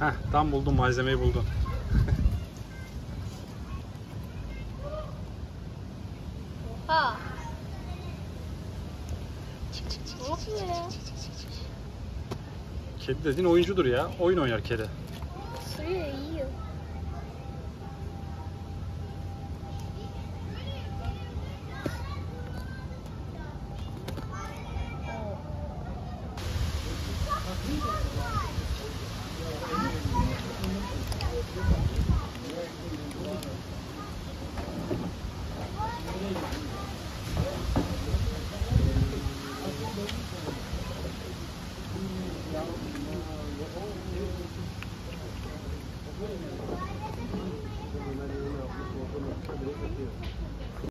Heh, tam buldun malzemeyi buldun. Ha. Ne yapıyor ya? Kedi dediğin oyuncudur ya. Oyun oynar kedi.